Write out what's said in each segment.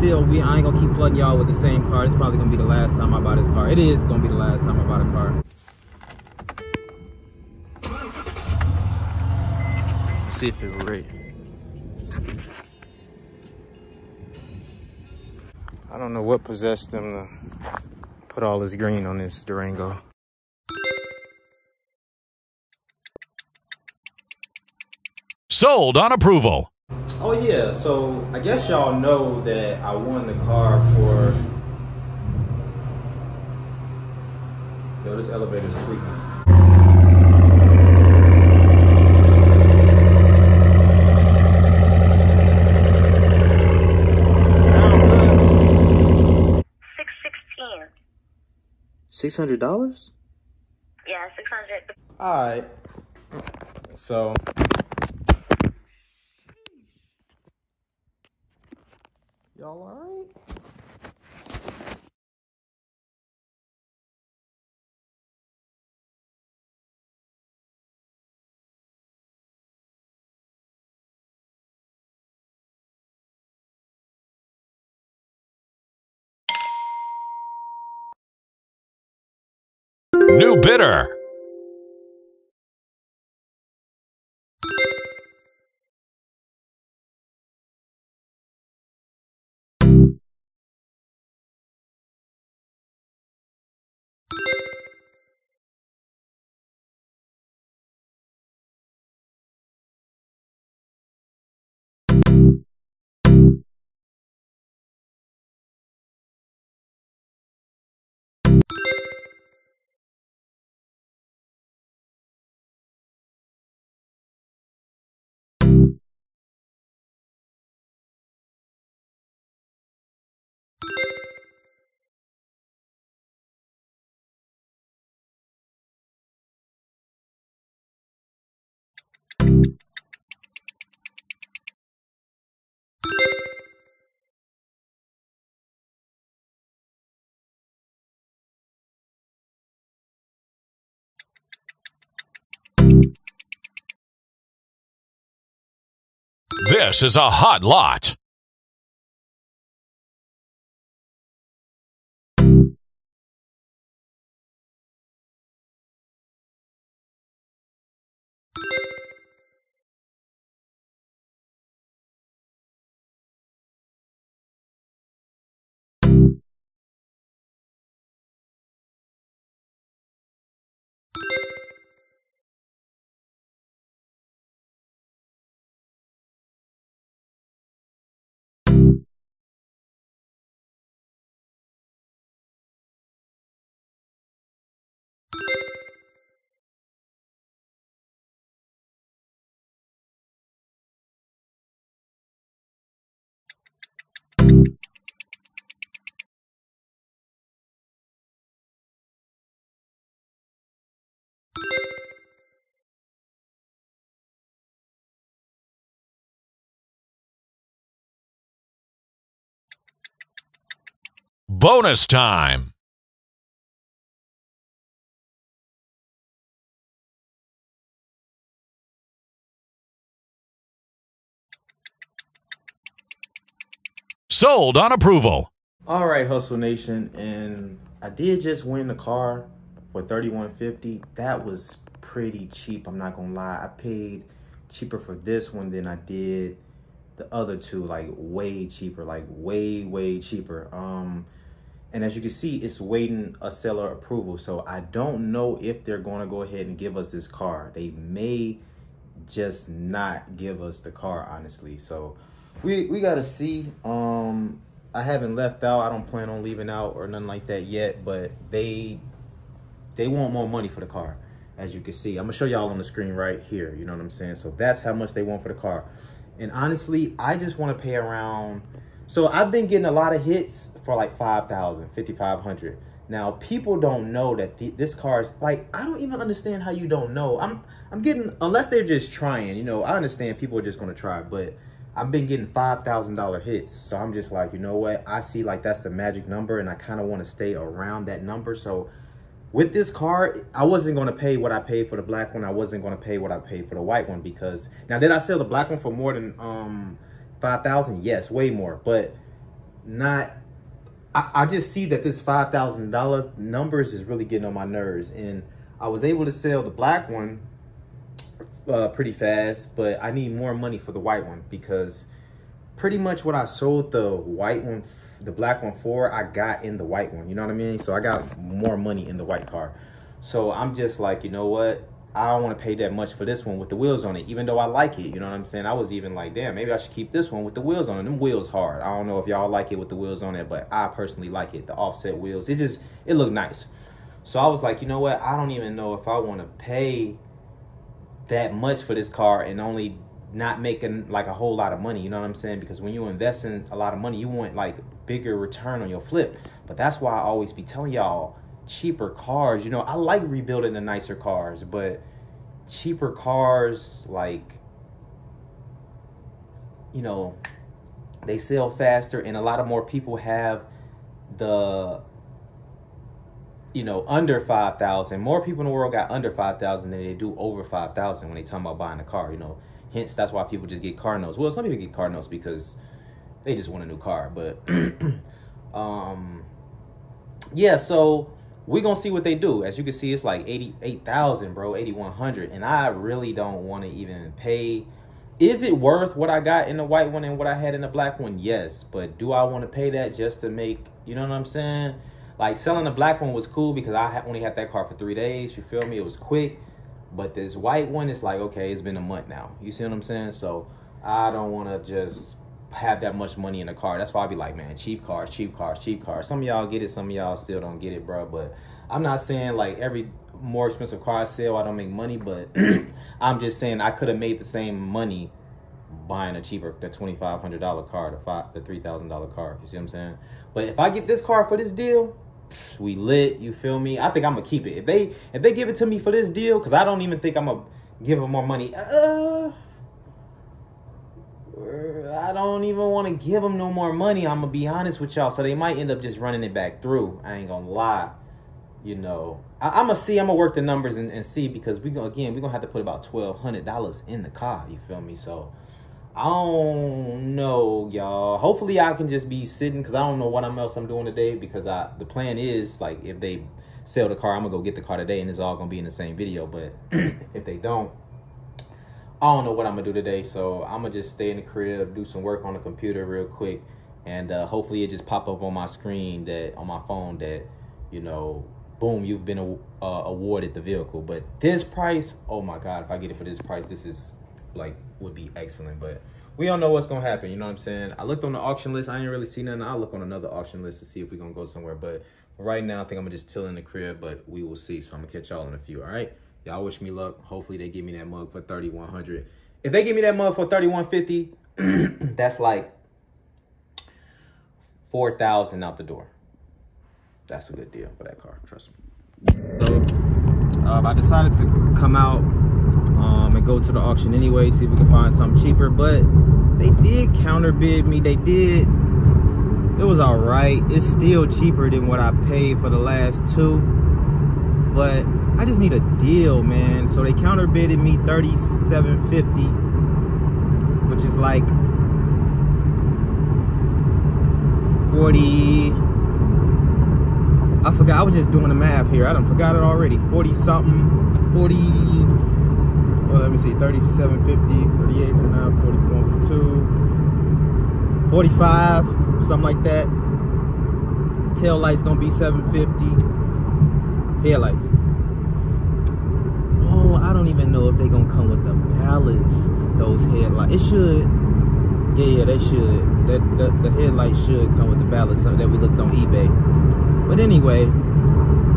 still, we I ain't gonna keep flooding y'all with the same car. It's probably gonna be the last time I buy this car. It is gonna be the last time I buy the car. Let's see if it's ready. I don't know what possessed them to put all this green on this Durango. Sold on approval. Oh yeah, so I guess y'all know that I won the car for. Yo, this elevator's tweaking. Sound good. Six sixteen. Six hundred dollars. Yeah, six hundred. All right. So. Y'all all right? New bidder. This is a hot lot. Bonus time. Sold on approval. All right, Hustle Nation, and I did just win the car for thirty one fifty. That was pretty cheap. I'm not gonna lie. I paid cheaper for this one than I did the other two. Like way cheaper. Like way way cheaper. Um, and as you can see, it's waiting a seller approval. So I don't know if they're gonna go ahead and give us this car. They may just not give us the car, honestly. So we we gotta see. Um, I haven't left out. I don't plan on leaving out or nothing like that yet. But they they want more money for the car, as you can see. I'm gonna show y'all on the screen right here. You know what I'm saying? So that's how much they want for the car. And honestly, I just want to pay around. So I've been getting a lot of hits for like 5,000, 5,500. Now people don't know that this car is like I don't even understand how you don't know. I'm I'm getting unless they're just trying. You know, I understand people are just gonna try, but I've been getting five thousand dollar hits. So I'm just like, you know what? I see like that's the magic number, and I kind of want to stay around that number. So with this car, I wasn't gonna pay what I paid for the black one. I wasn't gonna pay what I paid for the white one because now did I sell the black one for more than um five thousand? Yes, way more, but not. I, I just see that this five thousand dollar numbers is really getting on my nerves, and I was able to sell the black one uh, pretty fast, but I need more money for the white one because pretty much what I sold the white one, the black one for, I got in the white one. You know what I mean? So I got more money in the white car. So I'm just like, you know what? I don't want to pay that much for this one with the wheels on it, even though I like it. You know what I'm saying? I was even like, damn, maybe I should keep this one with the wheels on it. Them wheels hard. I don't know if y'all like it with the wheels on it, but I personally like it. The offset wheels. It just, it looked nice. So I was like, you know what? I don't even know if I want to pay that much for this car and only not making like a whole lot of money. You know what I'm saying? Because when you invest in a lot of money, you want like bigger return on your flip. But that's why I always be telling y'all cheaper cars. You know, I like rebuilding the nicer cars, but cheaper cars like you know they sell faster and a lot of more people have the you know under 5000 more people in the world got under 5000 than they do over 5000 when they talk about buying a car you know hence that's why people just get car notes well some people get car notes because they just want a new car but um yeah so we're gonna see what they do. As you can see, it's like 88,000, bro, 8,100. And I really don't want to even pay. Is it worth what I got in the white one and what I had in the black one? Yes. But do I want to pay that just to make, you know what I'm saying? Like selling the black one was cool because I only had that car for three days. You feel me? It was quick. But this white one, it's like, okay, it's been a month now. You see what I'm saying? So I don't want to just have that much money in a car. That's why I be like, man, cheap cars, cheap cars, cheap cars. Some of y'all get it, some of y'all still don't get it, bro. But I'm not saying like every more expensive car I sell, I don't make money, but I'm just saying I could have made the same money buying a cheaper, the twenty five hundred dollar car, the five, the three thousand dollar car. You see what I'm saying? But if I get this car for this deal, we lit. You feel me? I think I'm gonna keep it. If they if they give it to me for this deal, because I don't even think I'm gonna give them more money. Uh, I don't even want to give them no more money. I'm gonna be honest with y'all. So they might end up just running it back through. I ain't gonna lie. You know, I, am gonna see. I'm gonna work the numbers and, and see because we go again. We're gonna have to put about twelve hundred dollars in the car. You feel me? So I don't know, y'all. Hopefully, I can just be sitting because I don't know what I'm else I'm doing today. Because I the plan is like if they sell the car, I'm gonna go get the car today, and it's all gonna be in the same video. But if they don't, I don't know what I'm gonna do today, so I'm gonna just stay in the crib, do some work on the computer real quick, and uh, hopefully it just pop up on my screen that on my phone that you know, boom, you've been uh, awarded the vehicle. But this price, oh my god, if I get it for this price, this is like would be excellent. But we don't know what's gonna happen. You know what I'm saying? I looked on the auction list. I ain't really see nothing. I'll look on another auction list to see if we're gonna go somewhere. But right now, I think I'm gonna just chill in the crib. But we will see. So I'm gonna catch y'all in a few. All right. Y'all wish me luck. Hopefully they give me that mug for 3100 If they give me that mug for 3150 that's like 4000 out the door. That's a good deal for that car, trust me. So, uh, I decided to come out um, and go to the auction anyway, see if we can find something cheaper. But they did counterbid me. They did. It was all right. It's still cheaper than what I paid for the last two. But I just need a deal, man. So they counterbidded me 3750 which is like 40 I forgot I was just doing the math here. I don't forgot it already. 40 something 40 well let me see 37 50 38 39 41 42 45 something like that. Tail lights gonna be 750 headlights I don't even know if they're gonna come with the ballast. Those headlights. It should. Yeah, yeah, they should. That the, the headlights should come with the ballast that we looked on eBay. But anyway,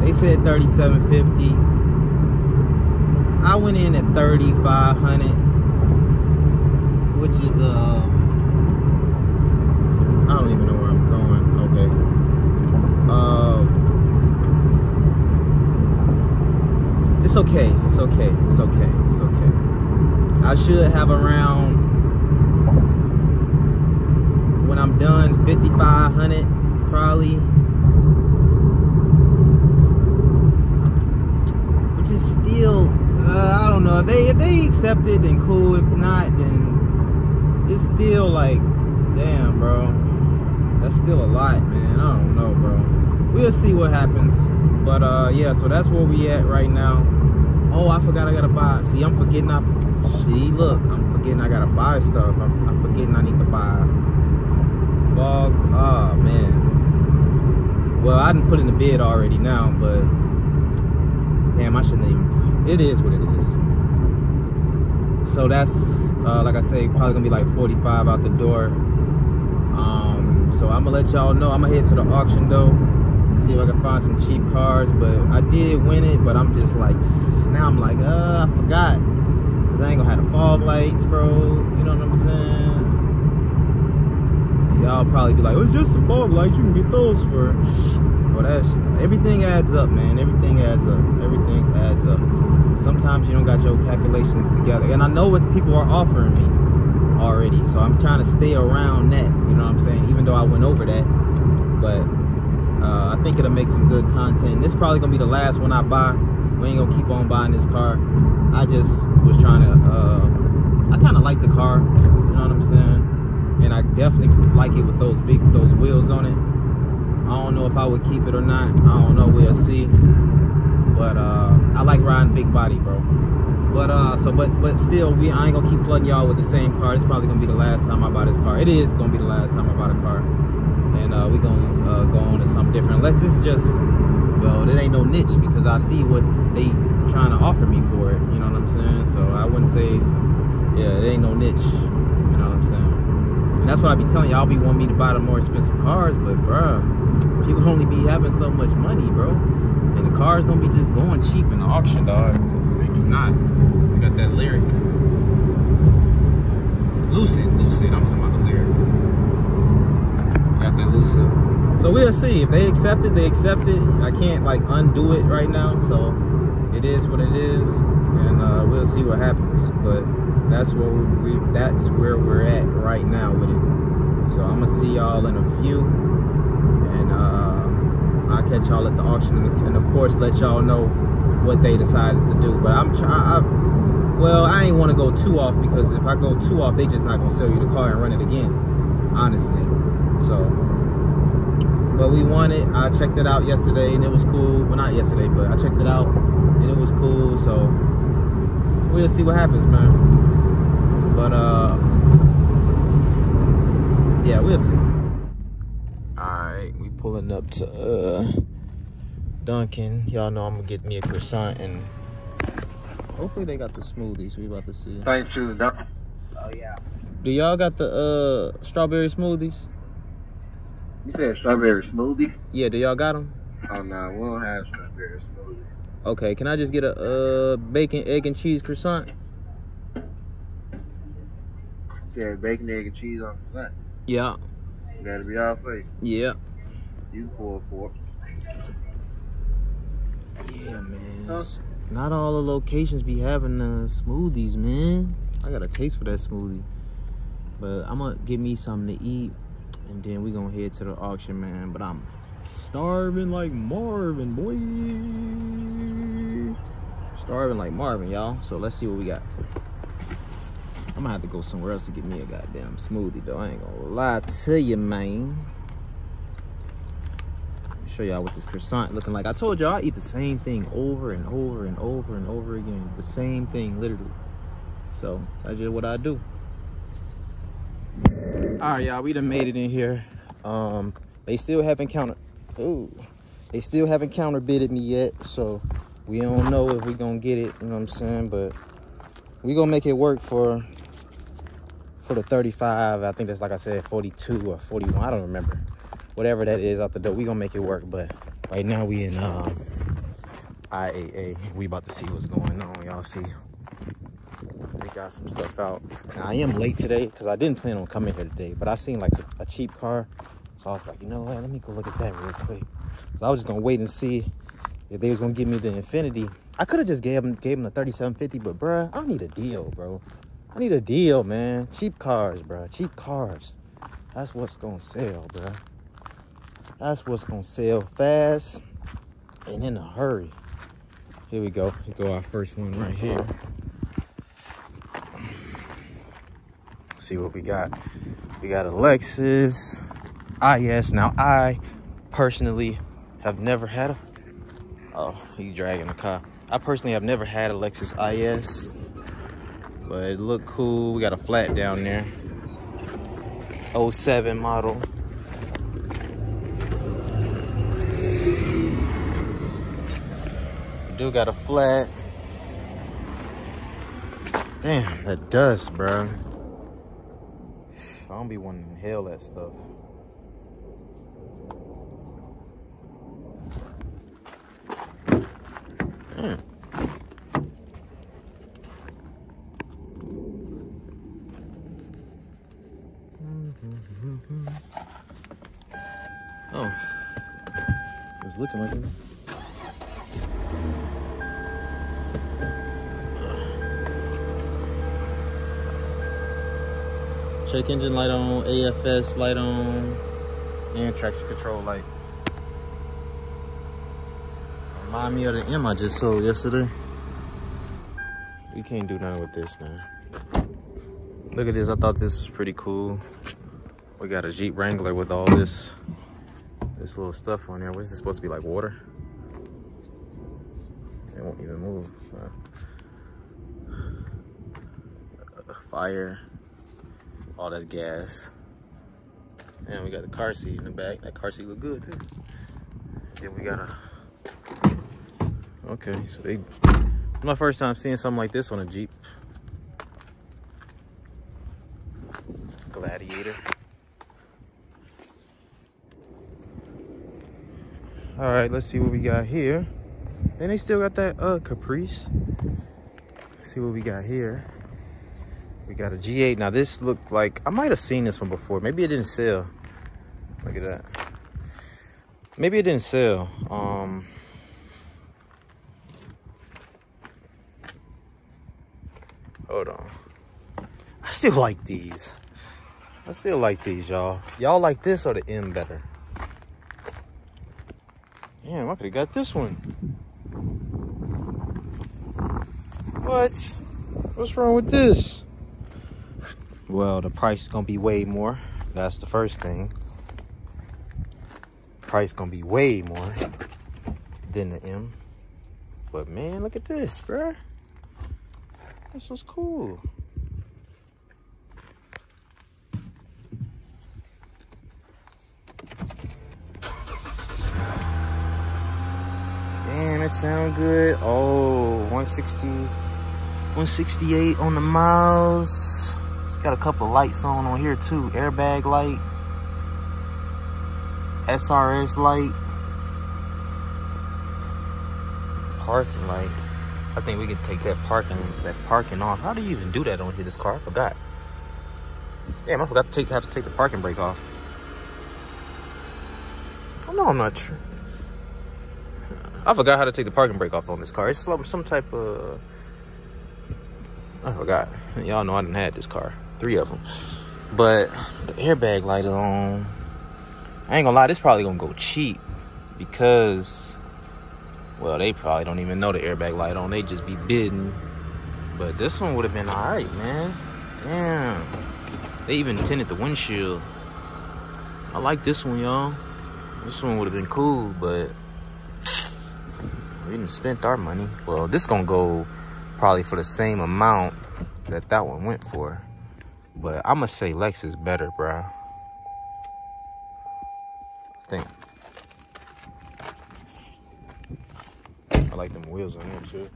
they said 3750. I went in at 3500, which is um. I don't even know where I'm going. Okay. Uh It's okay. It's okay. It's okay. It's okay. I should have around when I'm done 5500 probably which is still uh, I don't know if they if they accept it then cool if not then it's still like damn bro that's still a lot, man. I don't know, bro. We'll see what happens. But uh, yeah, so that's where we at right now. Oh, I forgot I gotta buy. See, I'm forgetting I. See, look, I'm forgetting I gotta buy stuff. I'm, I'm forgetting I need to buy fog. Oh man. Well, I didn't put in the bid already now, but damn, I shouldn't even. It is what it is. So that's uh, like I say, probably gonna be like 45 out the door. Um, so I'm gonna let y'all know. I'm gonna head to the auction though see if I can find some cheap cars. But I did win it, but I'm just like, now I'm like, uh, I forgot. Cause I ain't gonna have the fog lights, bro. You know what I'm saying? Y'all probably be like, oh, it's just some fog lights. You can get those for, well, that's, everything adds up, man. Everything adds up. Everything adds up. And sometimes you don't got your calculations together. And I know what people are offering me already. So I'm trying to stay around that. You know what I'm saying? Even though I went over that. But uh, I think it'll make some good content. This probably gonna be the last one I buy. We ain't gonna keep on buying this car. I just was trying to. Uh, I kind of like the car. You know what I'm saying? And I definitely like it with those big those wheels on it. I don't know if I would keep it or not. I don't know. We'll see. But uh, I like riding big body, bro. But uh, so but but still, we I ain't gonna keep flooding y'all with the same car. It's probably gonna be the last time I buy this car. It is gonna be the last time I buy a car and uh, we gonna uh, go on to something different. Unless this is just, well, it ain't no niche because I see what they trying to offer me for it. You know what I'm saying? So I wouldn't say, yeah, it ain't no niche. You know what I'm saying? And that's what I be telling y'all. Be wanting me to buy the more expensive cars, but bruh, people only be having so much money, bro. And the cars don't be just going cheap in the auction, dog. They do not. We got that Lyriq. Lucid, Lucid. I'm talking about the Lyriq got that Lucid. So we'll see. If they accept it, they accept it. I can't like undo it right now. So it is what it is. And uh, we'll see what happens. But that's where we that's where we're at right now with it. So I'm gonna see y'all in a few. And uh, I'll catch y'all at the auction and, of course let y'all know what they decided to do. But I'm trying well, I ain't want to go too off because if I go too off, they just not gonna sell you the car and run it again. Honestly. So, but we won it. I checked it out yesterday and it was cool. Well, not yesterday, but I checked it out and it was cool. So we'll see what happens, man. But uh, yeah, we'll see. All right, we pulling up to uh Dunkin'. Y'all know I'm gonna get me a croissant and hopefully they got the smoothies. We about to see. Thank you, Dunkin'. Oh yeah. Do y'all got the uh strawberry smoothies? You said strawberry smoothies? Yeah, do y'all got them? Oh, no, we don't have strawberry smoothies. Okay, can I just get a uh, bacon, egg, and cheese croissant? You said bacon, egg, and cheese on croissant? Yeah. Gotta be all for you? Yeah. You pour for Yeah, man. Huh? Not all the locations be having uh, smoothies, man. I got a taste for that smoothie. But I'm gonna get me something to eat and then we gonna head to the auction, man. But I'm starving like Marvin, boy. Starving like Marvin, y'all. So let's see what we got. I'm gonna have to go somewhere else to get me a goddamn smoothie, though. I ain't gonna lie to you, man. Show y'all what this croissant looking like. I told y'all I eat the same thing over and over and over and over again. The same thing, literally. So that's just what I do all right y'all we done made it in here. Um they still haven't counter ooh they still haven't counterbidded me yet so we don't know if we gonna get it you know what i'm saying? But we gonna make it work for for the 35 i think that's like i said 42 or 41 i don't remember. Whatever that is out the door we gonna make it work but right now we in um iaa we about to see what's going on y'all see we got some stuff out. I am late today because I didn't plan on coming here today, but I seen like a cheap car. So I was like, you know what? Let me go look at that real quick. So I was just gonna wait and see if they was gonna give me the Infiniti. I could have just gave them gave them the 3750, but bruh, I need a deal, bro. I need a deal, man. Cheap cars, bro. Cheap cars. That's what's gonna sell, bro. That's what's gonna sell fast and in a hurry. Here we go. Here go our first one right here. See what we got. We got a Lexus IS. Ah, now, I personally have never had a. Oh, he's dragging the car. I personally have never had a Lexus IS, but it looked cool. We got a flat down there. 07 model. We do got a flat. Damn, that dust, bro. I don't be wanting to inhale that stuff. Mm. Oh, it was looking like it. Check engine light on, AFS light on, and traction control light. Remind me of the M I just sold yesterday. You can't do nothing with this, man. Look at this, I thought this was pretty cool. We got a Jeep Wrangler with all this, this little stuff on there. What's this supposed to be like water? It won't even move. Uh, fire. All that's gas. And we got the car seat in the back. That car seat look good too. Then we got a Okay, so they my first time seeing something like this on a Jeep. Gladiator. All right, let's see what we got here. And they still got that uh Caprice. Let's see what we got here. We got a G8. Now this looked like, I might have seen this one before. Maybe it didn't sell. Look at that. Maybe it didn't sell. Um, hold on. I still like these. I still like these, y'all. Y'all like this or the M better? Damn, I could have got this one. What? What's wrong with this? Well, the price is gonna be way more. That's the first thing. Price gonna be way more than the M. But man, look at this, bruh. This was cool. Damn, it sound good. Oh, 160, 168 on the miles. Got a couple lights on on here too. Airbag light, SRS light, parking light. I think we can take that parking that parking off. How do you even do that on here? This car, I forgot. Damn, I forgot to take how to take the parking brake off. Oh no, I'm not sure. I forgot how to take the parking brake off on this car. It's some some type of. I forgot. Y'all know I didn't have this car. Three of them. But the airbag light on. I ain't gonna lie, this probably gonna go cheap because well, they probably don't even know the airbag light on. They just be bidding. But this one would have been alright, man. Damn. They even tinted the windshield. I like this one, y'all. This one would have been cool, but we didn't spend our money. Well, this gonna go probably for the same amount that that one went for. But I'm gonna say Lex is better, bro. I think. I like them wheels on there too.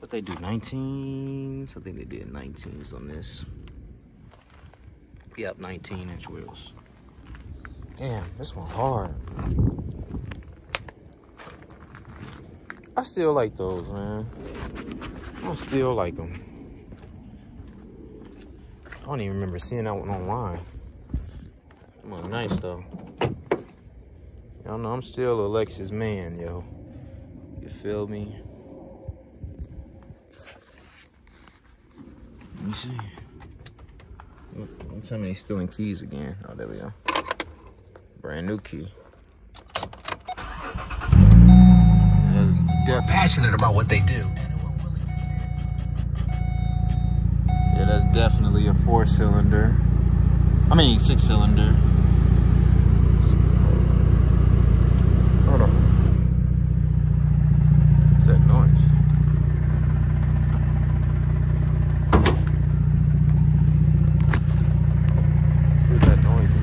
But they do 19s. I think they did 19s on this. Yep, 19 inch wheels. Damn, this one hard. I still like those, man. I still like them. I don't even remember seeing that one online. Them look nice though. Y'all know I'm still a Lexus man, yo. You feel me? Let me see. Don't tell me they stealing keys again. Oh, there we go. Brand new key. They're passionate about what they do. A four cylinder. I mean, six cylinder. Hold on. What's that noise? See what that noise is.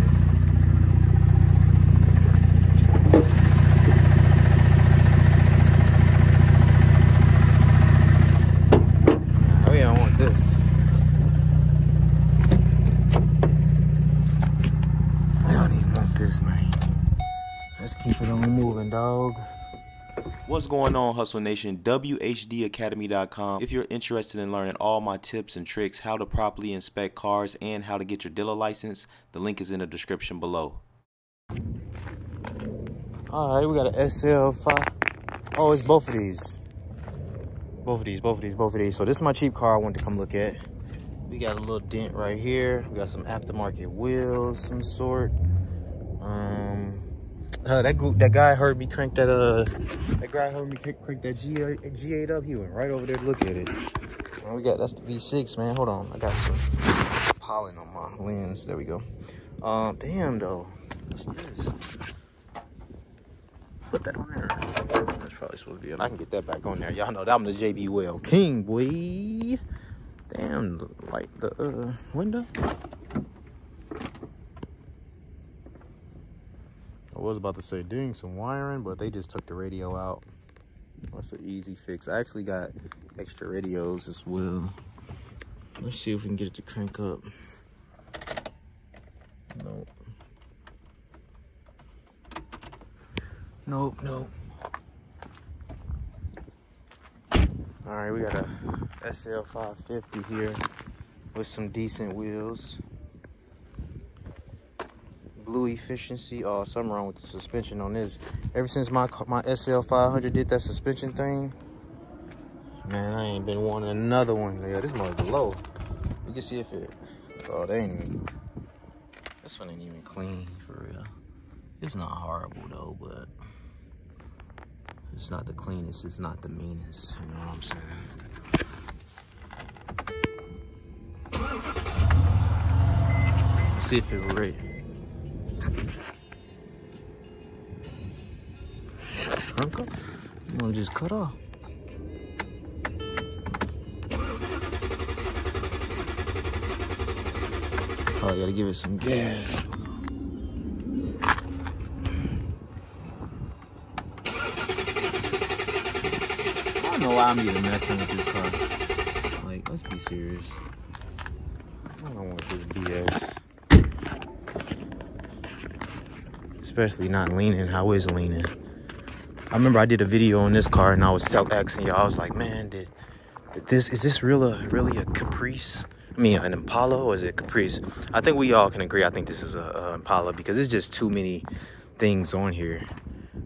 Oh yeah, I want this. I don't even want this, man. Let's keep it on moving, dog. What's going on, Hustle Nation? WHDacademy.com. If you're interested in learning all my tips and tricks, how to properly inspect cars, and how to get your dealer license, the link is in the description below. All right, we got an SL5. Oh, it's both of these. Both of these, both of these, both of these. So this is my cheap car I wanted to come look at. We got a little dent right here. We got some aftermarket wheels, some sort. Um, uh, that group, that guy heard me crank that. Uh, that guy heard me crank, that G G8 up. He went right over there to look at it. And we got that's the V6, man. Hold on, I got some pollen on my lens. There we go. Um, damn though, what's this? Put that on there. That's probably supposed to be on. I can get that back on there. Y'all know that I'm the JB Weld King, boy. Damn, like the uh, window. Was about to say doing some wiring, but they just took the radio out. That's an easy fix. I actually got extra radios as well. Let's see if we can get it to crank up. Nope. Nope, nope. All right, we got a SL 550 here with some decent wheels. Blue efficiency. Oh, something wrong with the suspension on this. Ever since my my SL 500 did that suspension thing, man, I ain't been wanting another one. Yeah, this mother low. You can see if it. Oh, they ain't even. This one ain't even clean for real. It's not horrible though, but it's not the cleanest. It's not the meanest. You know what I'm saying? See if it will rate. You wanna just cut off? Oh, I gotta give it some gas. I don't know why I'm even messing with this car. Like, let's be serious. I don't want this BS. Especially not leaning how it's leaning. I remember I did a video on this car and I was asking y'all, I was like, man, did, did this, is this a, really a Caprice? I mean, an Impala or is it Caprice? I think we all can agree. I think this is a, a Impala because it's just too many things on here.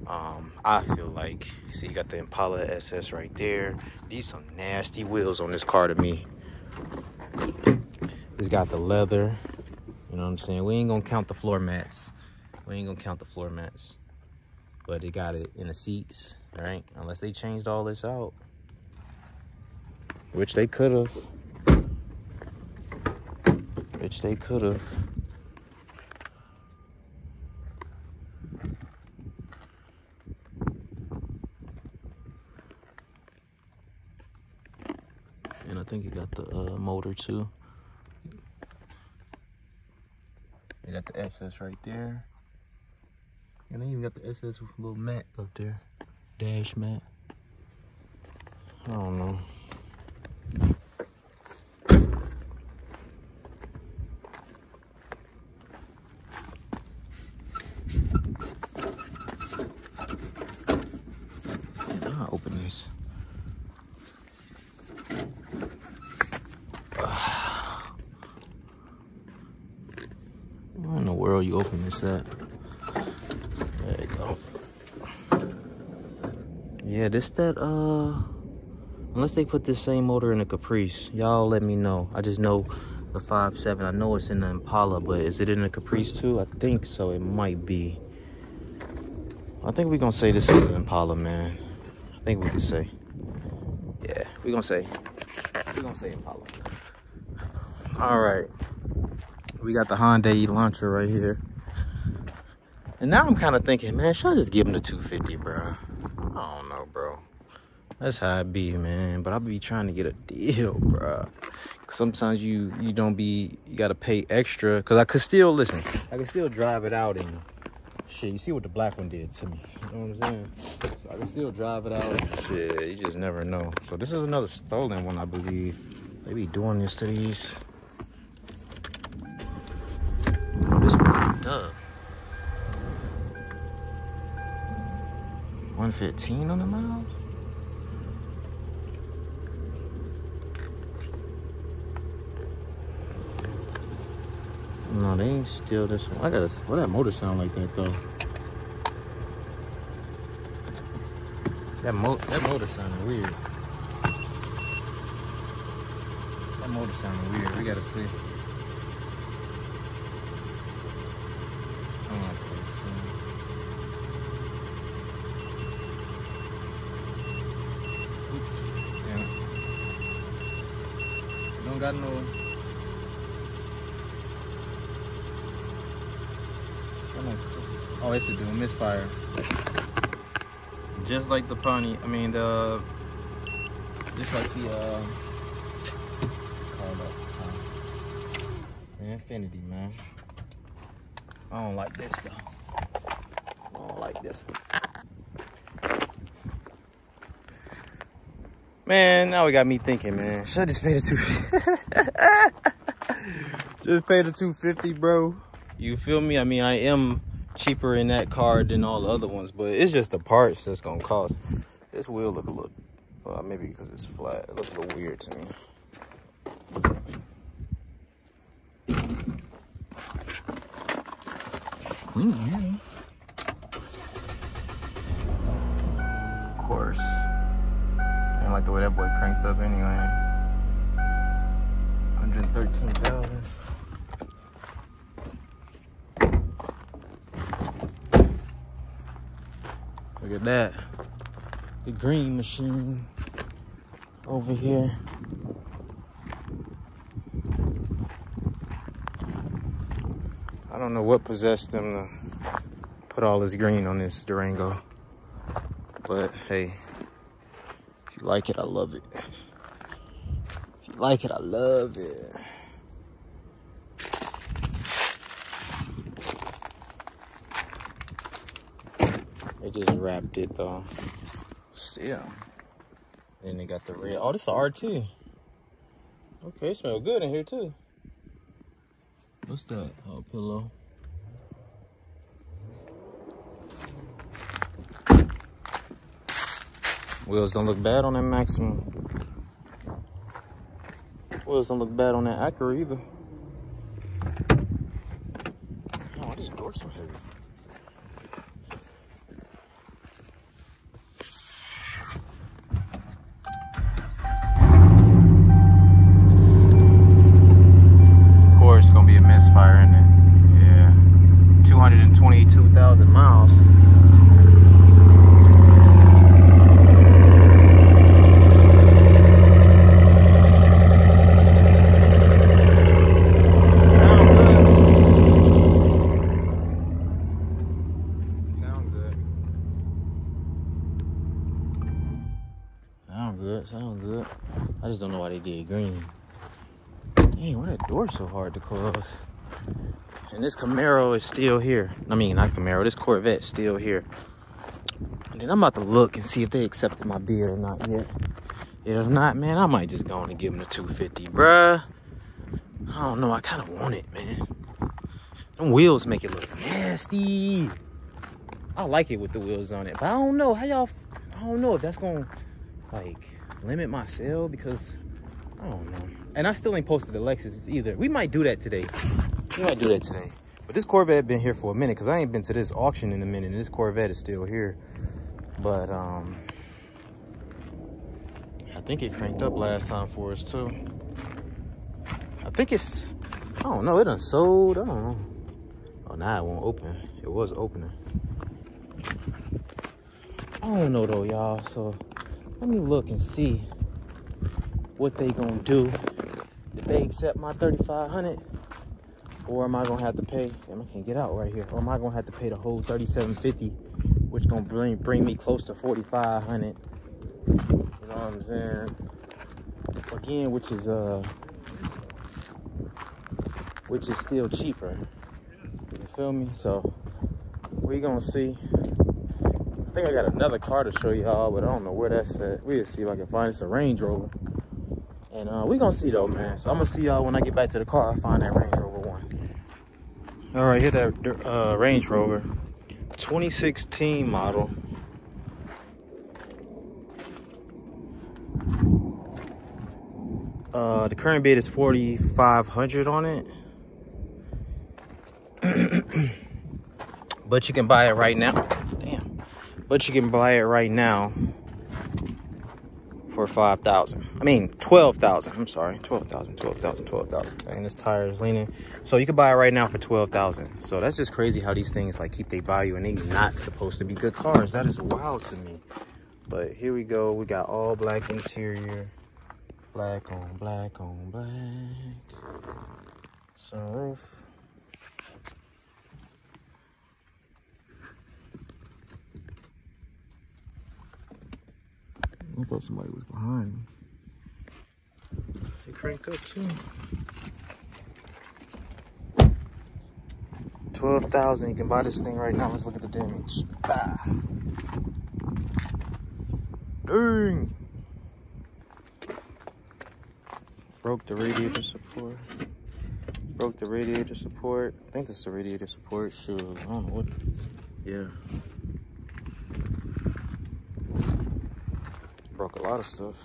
Um, I feel like, see, you got the Impala SS right there. These some nasty wheels on this car to me. It's got the leather. You know what I'm saying? We ain't gonna count the floor mats. We ain't gonna count the floor mats. But they got it in the seats, right? Unless they changed all this out. Which they could have. Which they could have. And I think it got the uh, motor too. You got the SS right there. And they even got the SS little mat up there. Dash mat. I don't know. I'll open these. Where in the world you open this at? There you go. Yeah, this that uh unless they put this same motor in a Caprice, y'all let me know. I just know the five seven. I know it's in the Impala, but is it in the Caprice too? I think so. It might be. I think we're gonna say this is an Impala, man. I think we can say. Yeah, we're gonna say. We're gonna say Impala. All right. We got the Hyundai Elantra right here. And now I'm kind of thinking, man, should I just give him the 250, bro? I don't know, bro. That's how it be, man. But I be trying to get a deal, bro. Sometimes you you don't be you gotta pay extra because I could still listen. I could still drive it out and shit. You see what the black one did to me? You know what I'm saying? So I can still drive it out. Shit, you just never know. So this is another stolen one, I believe. They be doing this to these. This one up. 115 on the miles? No, they ain't steal this one. I gotta. What that motor sound like that though? That mo that motor sounding weird. That motor sounding weird. We gotta see. I don't like what it's saying. Oops. Damn it. On. Oh, it's a doing misfire. Just like the Pawnee, I mean the, just like the uh, Infiniti, man. I don't like this though. I don't like this one. Man, now we got me thinking, man. Should I just pay the two? just pay the two fifty, bro. You feel me? I mean, I am cheaper in that car than all the other ones, but it's just the parts that's gonna cost. This wheel look a little, well, maybe because it's flat, it looks a little weird to me. It's clean, green machine over here. I don't know what possessed them to put all this green on this Durango. But hey, if you like it, I love it. If you like it, I love it. They just wrapped it though. Still. Then they got the red. Oh, this is RT. Okay, it smells good in here too. What's that? Oh, pillow. Wheels don't look bad on that Maxima. Wheels don't look bad on that Acura either. Misfire in it. Yeah, 222,000 miles. Sound good. Sound good. Sound good. Sound good. I just don't know why they did green. Dang, why that door so hard to close? And this Camaro is still here. I mean, not Camaro. This Corvette still here. And then I'm about to look and see if they accepted my bid or not yet. If not, man, I might just go on and give them the 250, bruh. I don't know. I kind of want it, man. Them wheels make it look nasty. I like it with the wheels on it, but I don't know how y'all. I don't know if that's gonna like limit my sale because I don't know. And I still ain't posted the Lexus either. We might do that today. We might do that today. But this Corvette been here for a minute because I ain't been to this auction in a minute. And this Corvette is still here. But um, I think it cranked up last time for us too. I think it's, I don't know, it done sold. I don't know. Oh, now it won't open. It was opening. I don't know though, y'all. So let me look and see what they gonna do. If they accept my 3500 Or am I gonna have to pay? Damn, I can't get out right here. Or am I gonna have to pay the whole 3750, which gonna bring bring me close to 4500. You know what I'm saying? Again, which is uh which is still cheaper. You feel me? So we gonna see. I think I got another car to show y'all, but I don't know where that's at. We'll see if I can find it. It's a Range Rover. And uh, we gonna see though, man. So I'm gonna see y'all when I get back to the car. I find that Range Rover one. All right, here that uh, Range Rover, 2016 model. Uh, the current bid is 4,500 on it. but you can buy it right now. Damn. But you can buy it right now for 5,000. I mean, 12,000. I'm sorry. 12,000, 12,000, 12,000. And this tire is leaning. So you can buy it right now for 12,000. So that's just crazy how these things like keep their value and they not supposed to be good cars. That is wild to me. But here we go. We got all black interior. Black on black on black. Sunroof. I thought somebody was behind. They crank up too. Twelve thousand. You can buy this thing right now. Let's look at the damage. Ah. Dang. Broke the radiator support. Broke the radiator support. I think this is the radiator support. Sure. I don't know what. Yeah. Broke a lot of stuff.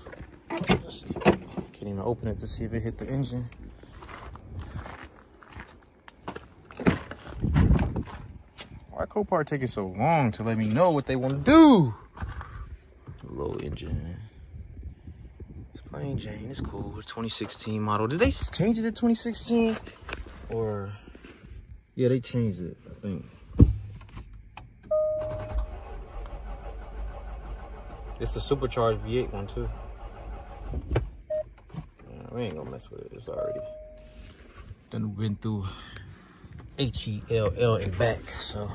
Can't even open it to see if it hit the engine. Why Copart taking so long to let me know what they want to do? Low engine. It's plain Jane. It's cool. 2016 model. Did they change it to 2016? Or yeah, they changed it. I think. It's the supercharged V8 one too. Yeah, we ain't gonna mess with it. It's already done been through H E L L and back. So,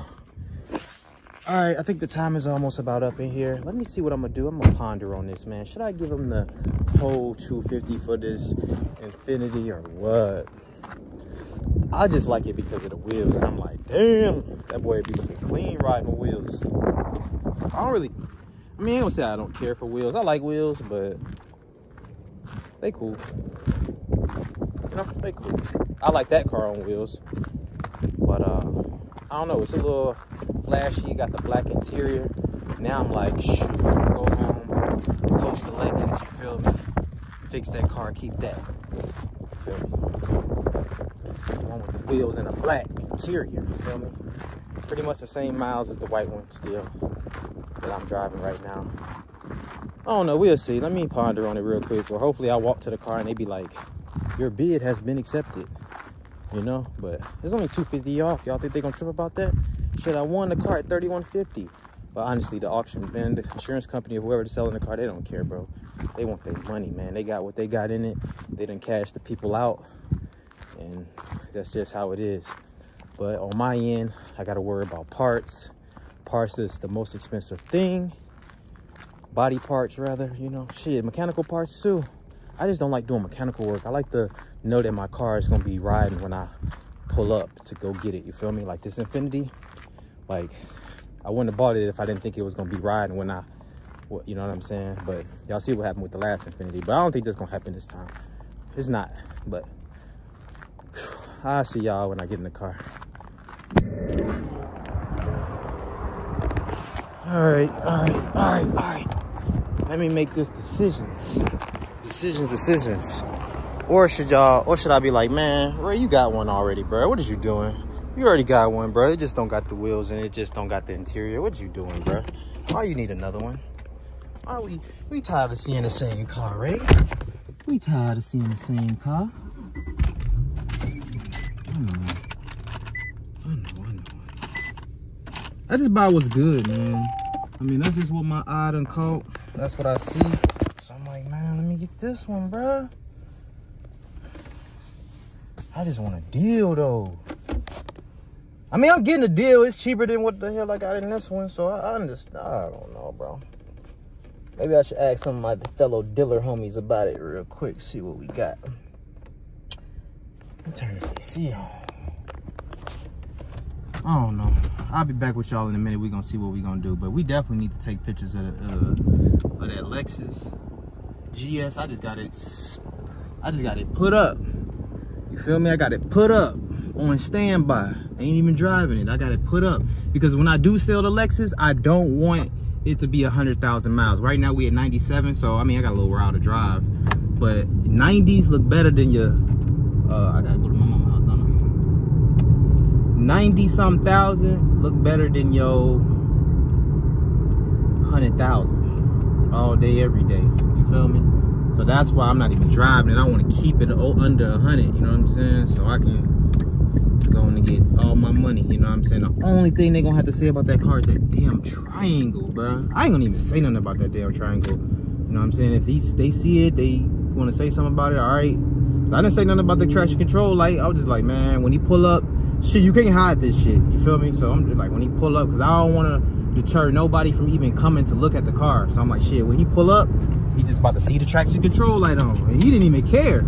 all right, I think the time is almost about up in here. Let me see what I'm gonna do. I'm gonna ponder on this, man. Should I give him the whole 250 for this Infiniti or what? I just like it because of the wheels, and I'm like, damn, that boy be looking clean riding wheels. I don't really I mean, I don't say I don't care for wheels. I like wheels, but they cool. You know, they cool. I like that car on wheels. But uh, I don't know. It's a little flashy. Got the black interior. Now I'm like, shoot, go home, post the Lexus. You feel me? Fix that car, keep that. You feel me? One with the wheels and a black interior. You feel me? Pretty much the same miles as the white one still that I'm driving right now. I don't know. We'll see. Let me ponder on it real quick. Or hopefully I'll walk to the car and they be like, your bid has been accepted. You know? But it's only 250 off. Y'all think they gonna trip about that? Should I won the car at 3150? But honestly, the auction man, the insurance company or whoever's selling the car, they don't care, bro. They want their money, man. They got what they got in it. They didn't cash the people out. And that's just how it is. But on my end, I gotta worry about parts parts is the most expensive thing. Body parts, rather, you know, shit, mechanical parts too. I just don't like doing mechanical work. I like to know that my car is gonna be riding when I pull up to go get it. You feel me? Like this Infiniti, like I wouldn't have bought it if I didn't think it was gonna be riding when I, you know what I'm saying? But y'all see what happened with the last Infiniti. But I don't think that's gonna happen this time. It's not. But I'll see y'all when I get in the car. All right, all right, all right, all right. Let me make this decisions. Decisions, decisions. Or should y'all, or should I be like, man, Ray, you got one already, bro. What is you doing? You already got one, bro. It just don't got the wheels and it just don't got the interior. What you doing, bro? Why you need another one? Why we, we tired of seeing the same car, right? We tired of seeing the same car. I know. I know, I know. I just buy what's good, man. I mean, that's just what my eye done caught. That's what I see. So I'm like, man, let me get this one, bro. I just want a deal though. I mean, I'm getting a deal. It's cheaper than what the hell I got in this one, so I, I understand. I don't know, bro. Maybe I should ask some of my fellow dealer homies about it real quick. See what we got. Let me turn this AC on. I don't know. I'll be back with y'all in a minute. We're gonna see what we're gonna do. But we definitely need to take pictures of the uh of that Lexus GS. I just got it I just got it put up. You feel me? I got it put up on standby. I Ain't even driving it. I got it put up. Because when I do sell the Lexus, I don't want it to be a hundred thousand miles. Right now we at 97, so I mean I got a little while to drive. But 90s look better than your uh I gotta go to my I? 90 some thousand look better than your hundred thousand all day, every day. You feel me? So that's why I'm not even driving and I want to keep it under a hundred, you know what I'm saying? So I can go and get all my money, you know what I'm saying? The only thing they gonna have to say about that car is that damn triangle, bro. I ain't gonna even say nothing about that damn triangle. You know what I'm saying? If he, they see it, they wanna say something about it, all right. I didn't say nothing about the traction control light. I was just like, man, when he pull up, shit, you can't hide this shit. You feel me? So I'm like, when he pull up, cause I don't wanna deter nobody from even coming to look at the car. So I'm like, shit, when he pull up, he just about to see the traction control light on. And he didn't even care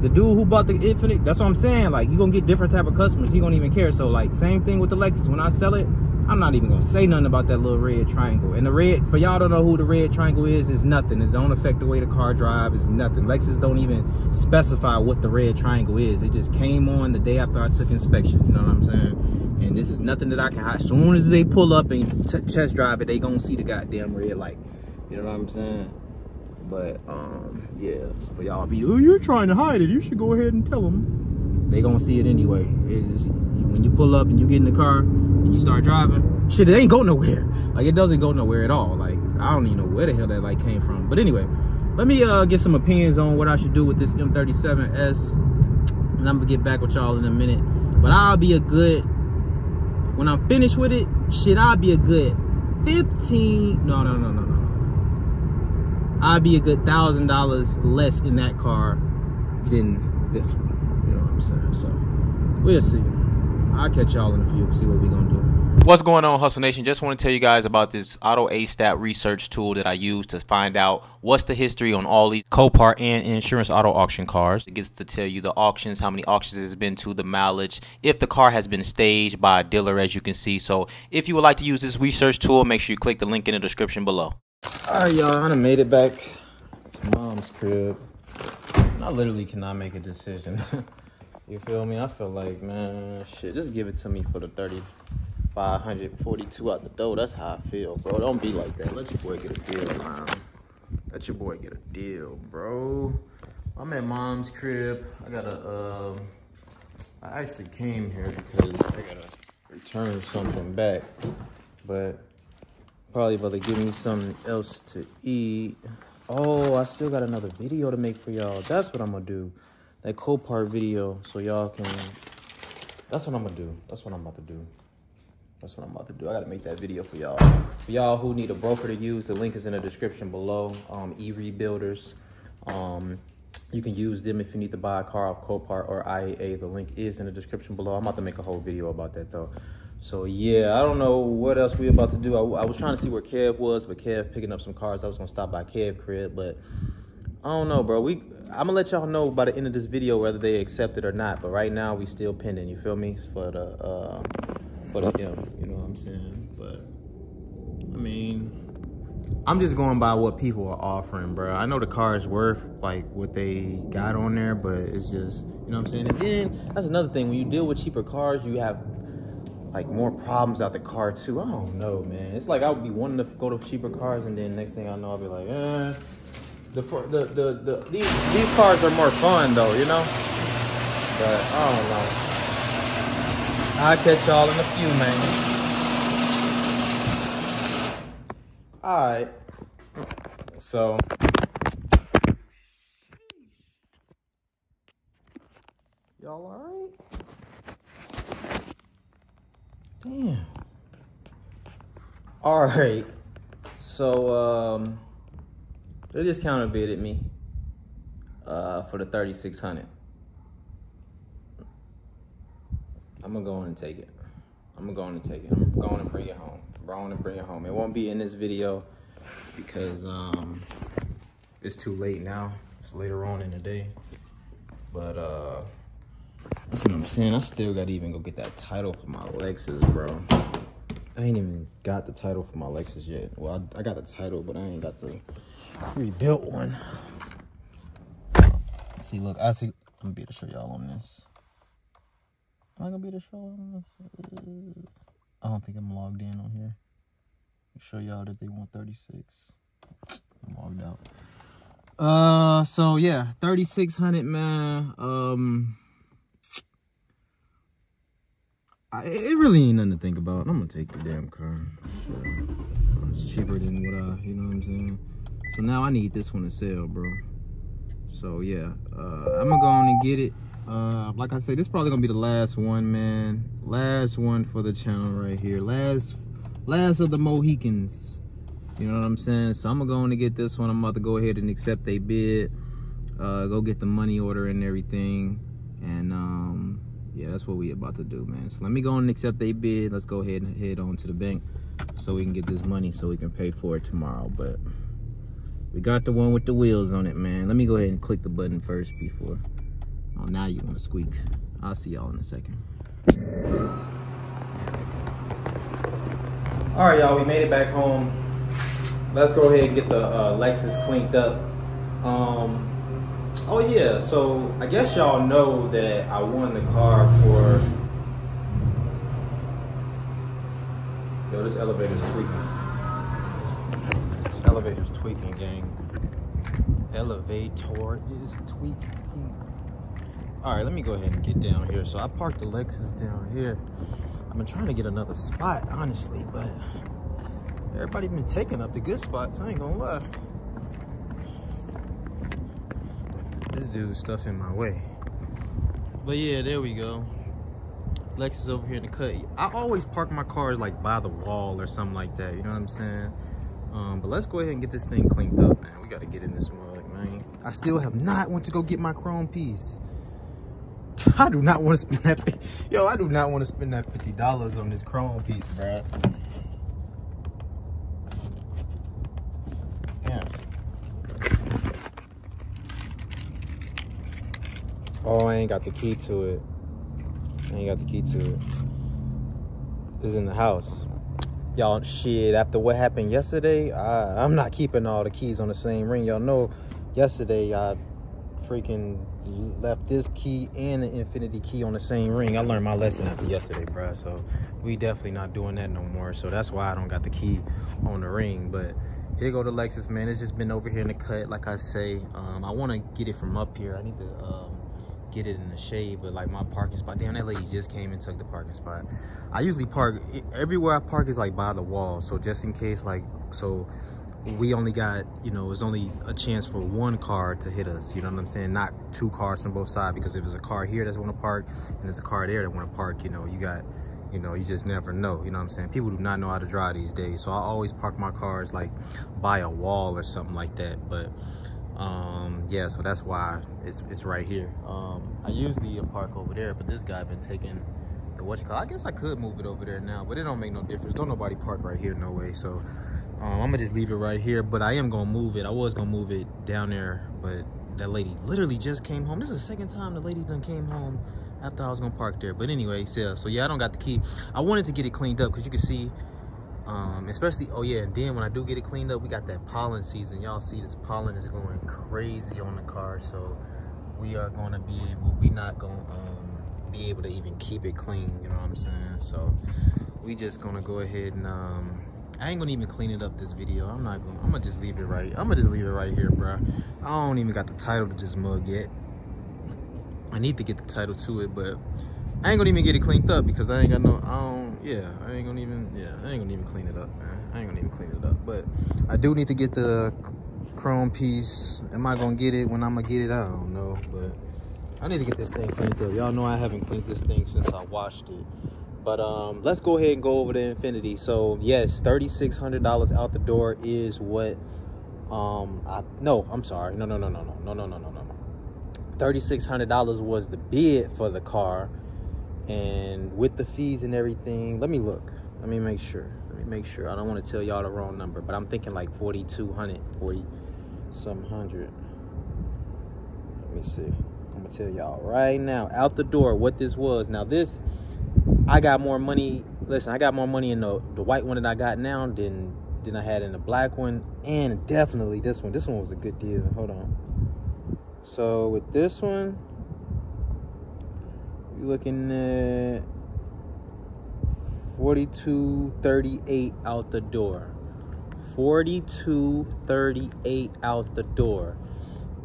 the dude who bought the Infiniti that's what i'm saying like you gonna get different type of customers he don't even care so like same thing with the lexus when i sell it i'm not even gonna say nothing about that little red triangle. And the red for y'all don't know who the red triangle is is nothing. It don't affect the way the car drive it's nothing. Lexus don't even specify what the red triangle is. It just came on the day after i took inspection you know what i'm saying? And this is nothing that i can hide as soon as they pull up and test drive it they gonna see the goddamn red light. You know what i'm saying? But um, yeah, for y'all be, oh, you're trying to hide it. You should go ahead and tell them. They gonna see it anyway. It's when you pull up and you get in the car and you start driving, shit, it ain't go nowhere. Like it doesn't go nowhere at all. Like I don't even know where the hell that light came from. But anyway, let me uh get some opinions on what I should do with this M37S. And I'm gonna get back with y'all in a minute. But I'll be a good when I'm finished with it, shit, I'll be a good 15. No, no, no, no, no. I'd be a good thousand dollars less in that car than this one. You know what I'm saying? So we'll see. I'll catch y'all in a few, see what we're gonna do. What's going on, Hustle Nation? Just want to tell you guys about this Autoastat research tool that I use to find out what's the history on all these Copart and insurance auto auction cars. It gets to tell you the auctions, how many auctions it's been to, the mileage, if the car has been staged by a dealer, as you can see. So if you would like to use this research tool, make sure you click the link in the description below. All right, y'all, I done made it back to mom's crib. I literally cannot make a decision. you feel me? I feel like, man, shit, just give it to me for the 3542 out the door. That's how I feel, bro. Don't be like that. Let your boy get a deal, man. Let your boy get a deal, bro. I'm at mom's crib. I gotta, uh, I actually came here because I gotta return something back, but Probably about to give me something else to eat. Oh, I still got another video to make for y'all. That's what I'm gonna do. That Copart video so y'all can... That's what I'm gonna do. That's what I'm about to do. That's what I'm about to do. I gotta make that video for y'all. For y'all who need a broker to use, the link is in the description below. Um, Erepairables. Um, you can use them if you need to buy a car off Copart or IAA. The link is in the description below. I'm about to make a whole video about that though. So yeah, I don't know what else we about to do. I, I, was trying to see where Kev was, but Kev picking up some cars. I was gonna stop by Kev crib, but I don't know, bro. We I'm gonna let y'all know by the end of this video whether they accept it or not. But right now we still pending. You feel me? For the uh, for the M. You know what I'm saying? But I mean. I'm just going by what people are offering, bro. I know the car is worth like what they got on there, but it's just, you know what I'm saying? And then that's another thing. When you deal with cheaper cars, you have like more problems out the car too. I don't know, man. It's like I would be wanting to go to cheaper cars, and then next thing I know, I'll be like, eh. The the the, the these these cars are more fun though, you know. But I don't know. I'll catch y'all in a few, man. All right. So. Y'all all right? Damn. All right. So um, they just counterbidded me uh, for the 3600. I'm gonna go on and take it. I'm gonna go on and take it. I'm going to bring it home. I'm going to bring it home. It won't be in this video because um it's too late now. It's later on in the day. But uh that's what I'm saying. I still gotta even go get that title for my Lexus, bro. I ain't even got the title for my Lexus yet. Well, I, I got the title, but I ain't got the rebuilt one. See, look, I see. I'm gonna be able to show y'all on this. Am I gonna be able to show on this? I don't think I'm logged in on here. Show y'all that they want 36. I'm logged out. Uh, so yeah, 3600, man. Um, I, it really ain't nothing to think about. I'm gonna take the damn car. Sure. It's cheaper than what I, you know what I'm saying? So now I need this one to sell, bro. So yeah, uh, I'm gonna go on and get it. Uh, like I said, this probably gonna be the last one, man. Last one for the channel right here. Last, last of the Mohicans. You know what I'm saying? So I'm gonna go on and get this one. I'm about to go ahead and accept a bid. Uh, go get the money order and everything. And um, yeah, that's what we about to do, man. So let me go and accept a bid. Let's go ahead and head on to the bank so we can get this money so we can pay for it tomorrow. But we got the one with the wheels on it, man. Let me go ahead and click the button first before. Oh, now you want to squeak. I'll see y'all in a second. All right, y'all, we made it back home. Let's go ahead and get the uh, Lexus cleaned up. Um, oh yeah, so I guess y'all know that I won the car for. Yo, this elevator's tweaking. Elevator's tweaking, gang. Elevator is tweaking. All right, let me go ahead and get down here. So I parked the Lexus down here. I've been trying to get another spot, honestly, but everybody been taking up the good spots. I ain't gonna lie. This dude's stuff in my way. But yeah, there we go. Lexus over here in the cut. I always park my cars like by the wall or something like that. You know what I'm saying? Um, but let's go ahead and get this thing cleaned up, man. We gotta get in this mug, man. I still have not went to go get my chrome piece. I do not want to spend that. Yo, I do not want to spend that fifty dollars on this chrome piece, bro. Yeah. Oh, I ain't got the key to it. I ain't got the key to it. It's in the house. Y'all, shit, after what happened yesterday, I, I'm not keeping all the keys on the same ring. Y'all know yesterday I freaking left this key and the Infiniti key on the same ring. I learned my lesson after yesterday, bro. So we definitely not doing that no more. So that's why I don't got the key on the ring. But here go the Lexus, man. It's just been over here in the cut, like I say. Um, I want to get it from up here. I need to um, get it in the shade, but like my parking spot. Damn, that lady just came and took the parking spot. I usually park everywhere I park is like by the wall. So just in case, like, so we only got, you know, it's only a chance for one car to hit us. You know what I'm saying? Not two cars on both sides because if there's a car here that's want to park and there's a car there that want to park, you know, you got, you know, you just never know. You know what I'm saying? People do not know how to drive these days. So I always park my cars like by a wall or something like that. But um yeah so that's why it's it's right here. Um i usually park over there but this guy been taking the you call i guess i could move it over there now but it don't make no difference. Don't nobody park right here no way. So um, i'm gonna just leave it right here but i am gonna move it. I was gonna move it down there but that lady literally just came home. This is the second time the lady done came home after i was gonna park there. But anyway so, so yeah i don't got the key. I wanted to get it cleaned up because you can see um, especially oh yeah and then when i do get it cleaned up we got that pollen season. Y'all see this pollen is going crazy on the car so we are going to be able we not going to um, be able to even keep it clean you know what i'm saying? So we just gonna go ahead and um, i ain't gonna even clean it up this video. I'm not gonna i'm gonna just leave it right i'm gonna just leave it right here bro i don't even got the title to this mug yet. I need to get the title to it but I ain't gonna even get it cleaned up because I ain't got no, I don't, yeah, I ain't gonna even, yeah, I ain't gonna even clean it up, man. I ain't gonna even clean it up. But I do need to get the chrome piece. Am I gonna get it when I'm gonna get it? I don't know, but I need to get this thing cleaned up. Y'all know I haven't cleaned this thing since I washed it. But um, let's go ahead and go over the Infiniti. So yes, $3,600 out the door is what, um, I, no, I'm sorry. No, no, no, no, no, no, no, no, no, no. $3,600 was the bid for the car and with the fees and everything, let me look. Let me make sure. Let me make sure. I don't want to tell y'all the wrong number, but I'm thinking like 4200, 40 some hundred. Let me see. I'm gonna tell y'all right now, out the door, what this was. Now this, I got more money. Listen, I got more money in the the white one that I got now than than I had in the black one, and definitely this one. This one was a good deal. Hold on. So with this one, you're looking at 42.38 out the door. 42.38 out the door.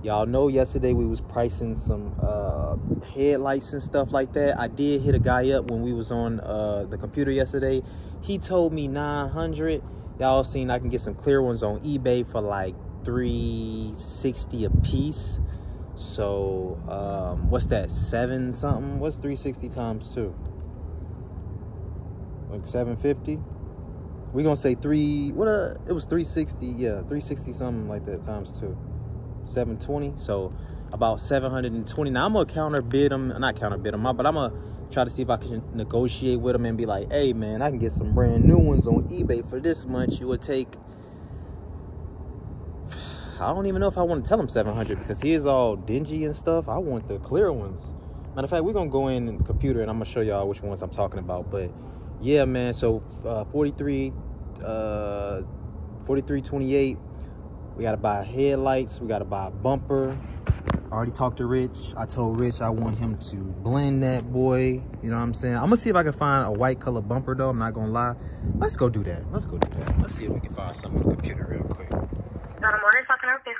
Y'all know yesterday we was pricing some uh, headlights and stuff like that. I did hit a guy up when we was on uh, the computer yesterday. He told me 900. Y'all seen I can get some clear ones on eBay for like 360 a piece. So um, what's that? Seven something? What's 360 times two? Like 750? we gonna say three what uh it was 360 yeah 360 something like that times two 720 so about 720 now i'm gonna counter bid them not counter bid them but i'm gonna try to see if i can negotiate with them and be like hey man i can get some brand new ones on ebay for this much you would take i don't even know if i want to tell him 700 because he is all dingy and stuff. I want the clear ones. Matter of fact we're gonna go in computer and i'm gonna show y'all which ones i'm talking about but yeah man so uh, 43 uh 4328 we gotta buy headlights we gotta buy a bumper. I already talked to rich. I told rich i want him to blend that boy. You know what i'm saying? I'm gonna see if i can find a white color bumper though i'm not gonna lie. Let's go do that. Let's go do that. Let's see if we can find something on the computer real quick Donna Motors, how can I help you?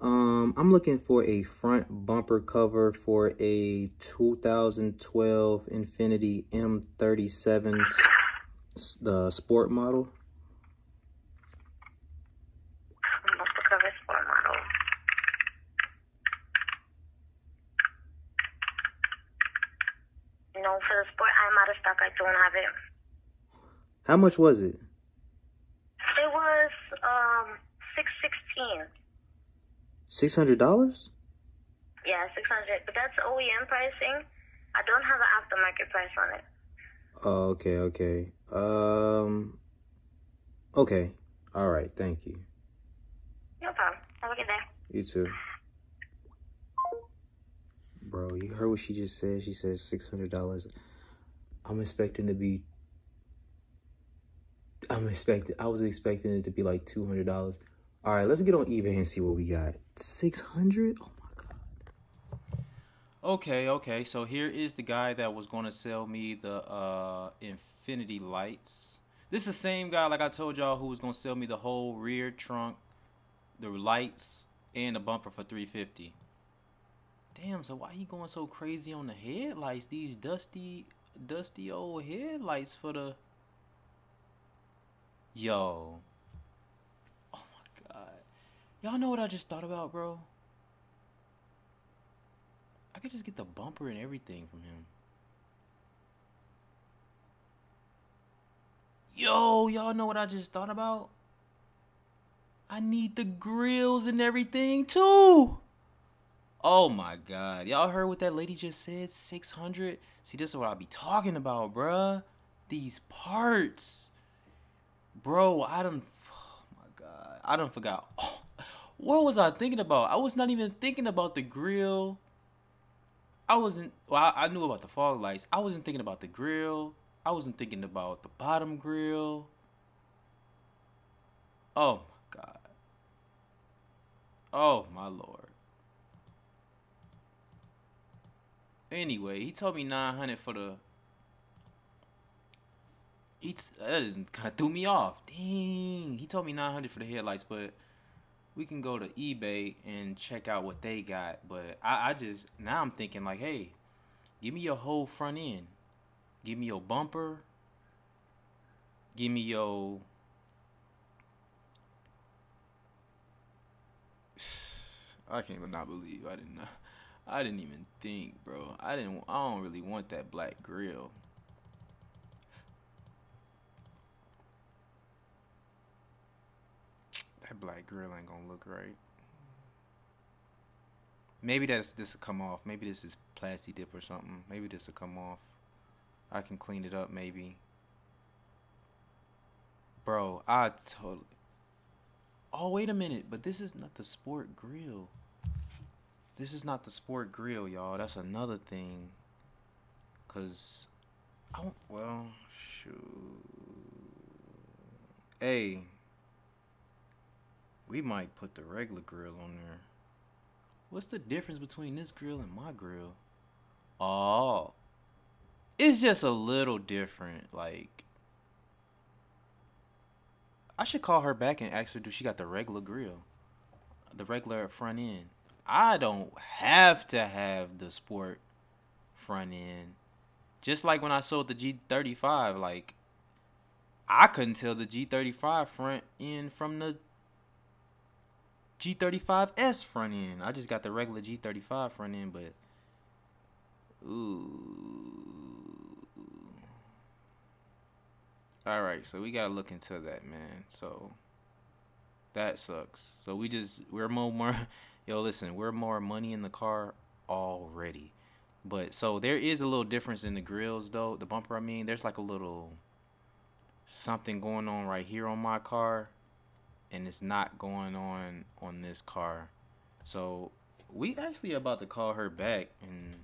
Um i'm looking for a front bumper cover for a 2012 Infiniti m37 the sport model Bumper cover sport model. No, for the sport, I'm out of stock. I don't have it. how much was it It was um six sixteen. Six hundred dollars Yeah, six hundred. But that's OEM pricing. I don't have an aftermarket price on it. oh okay okay um okay all right thank you No problem. Have a good day. you too bro you heard what she just said she said six hundred dollars i'm expecting to be i'm expecting i was expecting it to be like two hundred dollars all right let's get on ebay and see what we got 600 oh my god Okay, okay. So here is the guy that was going to sell me the uh, Infiniti lights. This is the same guy, like I told y'all, who was going to sell me the whole rear trunk, the lights, and the bumper for 350 Damn, so why he going so crazy on the headlights? These dusty, dusty old headlights for the... Yo. Y'all know what I just thought about, bro? I could just get the bumper and everything from him. Yo, y'all know what I just thought about? I need the grills and everything too. Oh my god. Y'all heard what that lady just said? 600? See, this is what I be talking about, bruh. These parts. Bro, I don't Oh my god. I don't forgot. Oh, what was I thinking about? I was not even thinking about the grill. I wasn't. Well, I, I knew about the fog lights. I wasn't thinking about the grill. I wasn't thinking about the bottom grill. Oh my god. Oh my lord. Anyway, he told me 900 for the. He t- that kind of threw me off. Dang, he told me 900 for the headlights, but we can go to eBay and check out what they got. But I, I just now I'm thinking like, hey, give me your whole front end. Give me your bumper. Give me your I can't even not believe I didn't I didn't even think, bro. I didn't I don't really want that black grill. That black grill ain't gonna look right. Maybe that's this will come off. Maybe this is plastic dip or something. Maybe this will come off. I can clean it up maybe. Bro, I totally. Oh wait a minute, but this is not the sport grill. This is not the sport grill, y'all. That's another thing. Cause I well shoot. Hey, we might put the regular grill on there. What's the difference between this grill and my grill? Oh, it's just a little different. Like, I should call her back and ask her, do she got the regular grill, the regular front end? I don't have to have the sport front end. Just like when I sold the G35, like I couldn't tell the G35 front end from the G35S front end. I just got the regular G35 front end, but ooh. All right, so we gotta look into that, man. So that sucks. So we just we're more more. Yo, listen, we're more money in the car already. But so there is a little difference in the grills though. The bumper, I mean, there's like a little something going on right here on my car and it's not going on on this car. So we actually about to call her back and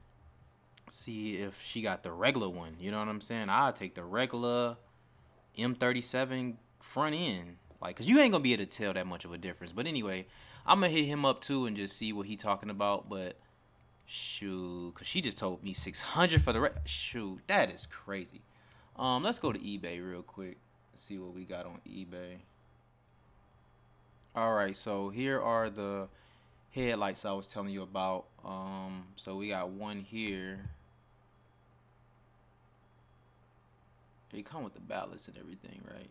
see if she got the regular one. You know what I'm saying? I'll take the regular M37 front end. Like, cause you ain't gonna be able to tell that much of a difference. But anyway, I'm gonna hit him up too and just see what he talking about. But shoot, cause she just told me 600 for the re- shoot. That is crazy. Um, let's go to eBay real quick. See what we got on eBay. All right, so here are the headlights I was telling you about. Um, so we got one here. They come with the ballast and everything, right?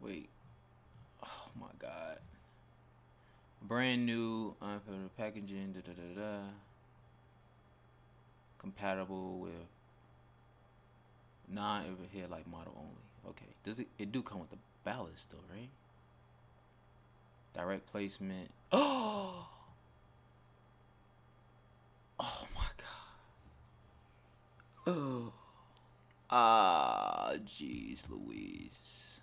Wait. Oh my god. Brand new unfiltered packaging. Da, da, da, da. Compatible with non-overhead like model only. Okay. Does it? It do come with the ballast though, right? Direct placement. Oh. Oh my god. Oh. Ah, jeez, Louise.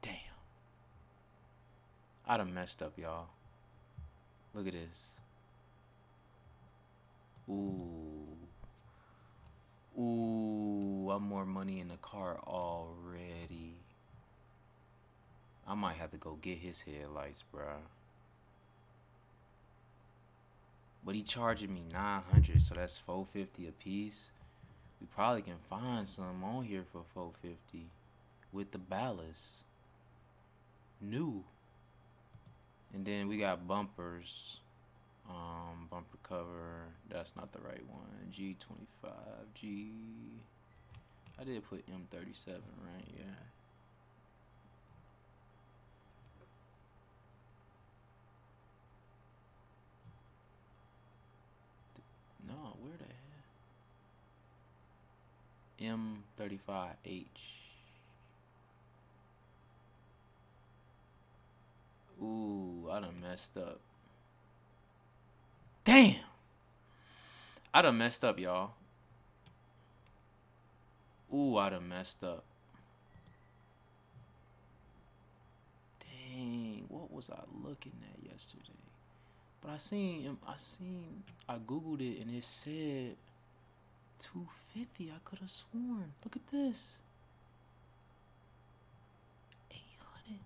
Damn. I done messed up, y'all. Look at this. Ooh. Ooh, I'm more money in the car already. I might have to go get his headlights, bruh. But he charging me 900, so that's 450 a piece. We probably can find some on here for 450 with the ballast. New. And then we got bumpers. Um, bumper cover. That's not the right one. G25. G. I did put M37, right? Yeah. No, where the hell? M35H. Ooh, I done messed up. Damn! I done messed up, y'all. Ooh, I done messed up. Dang, what was I looking at yesterday? But I seen, um, I seen, I googled it and it said 250. I could have sworn. Look at this. 800.